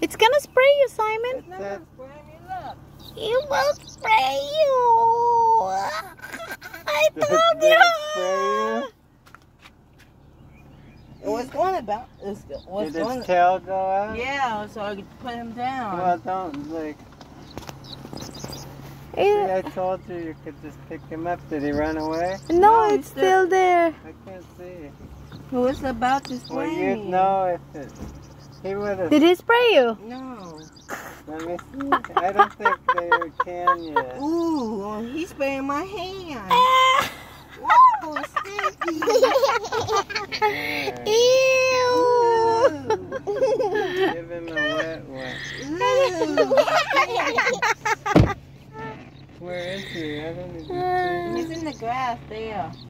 It's gonna spray you, Simon. It's that, It will spray you. I told you. spray? It was going about. It was, was Did going. its tail go out? Yeah, so I could put him down. Well, don't, like, see, I told you you could just pick him up. Did he run away? no, No, it's it's still there. I can't see. Who was about to Well, spray you'd me? know if it, he wouldn't. Did he spray you? No. Let me see. I don't think they can yet. Ooh, well, he's spraying my hand. Ah. Whoa, stinky. Ew. Give him a wet one. Where is he? I don't even ah. see He's in the grass there.